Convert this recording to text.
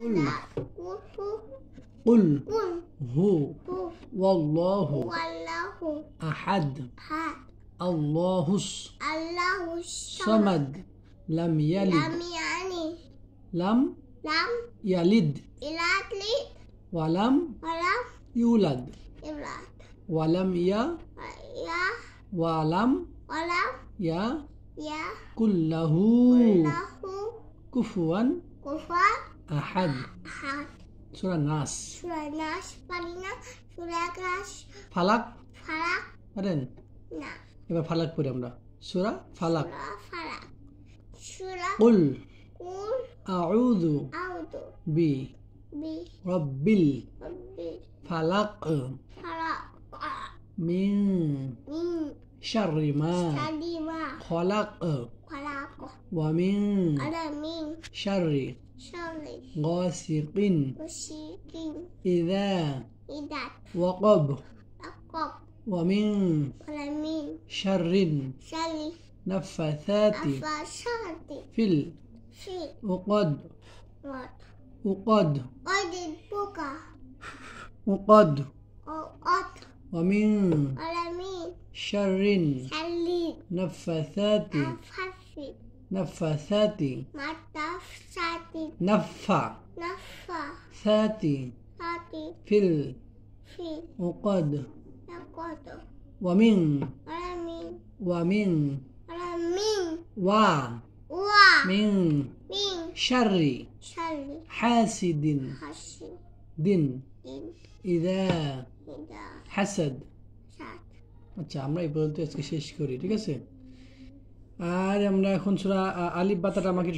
قل. قل. هو. والله. والله أحد. الله الصمد الله الصمد لم يلد. لم يلد. لم لم يلد. يلد. ولم ولم يولد. يولد. ولم ي يا ولم ولم يكن له. له. كفوا. كفوا. أحد أحد سورة الناس سورة الناس পারিনা সূরা ক্লাস ফালাক ফালাক পারেন না এবার ফালাক পড়ি আমরা সূরা ফালাক সূরা ফালাক সূরা قل কুল أعوذ আউযু برب বি الفلق ফালাক من মিন شر ما সালিমা خلق ফালাক ومن আলা মিন شر غاسق. غاسق. إذا إذا وقب. وقب. ومن ومن شر شر نفثات نفثات في ال في وقد. وقد. قد بكى وقد. وقد. ومن ومن شر شر نفثات نفثات আফাসি نفاثات মাতাফ সাতি نفع নাফা ثات সাতি في ফি العقد নাকত ومن আলা মিন ومن আলা মিন ومن ওয়া মিন شر শালি حاسد হাসি دن দিন إذا ইদা حسد সাত আচ্ছা আমরা এই পর্যন্ত আজকে শেষ করি ঠিক আছে আর আমরা এখন সুরা আলিফ বাতাটা আমাকে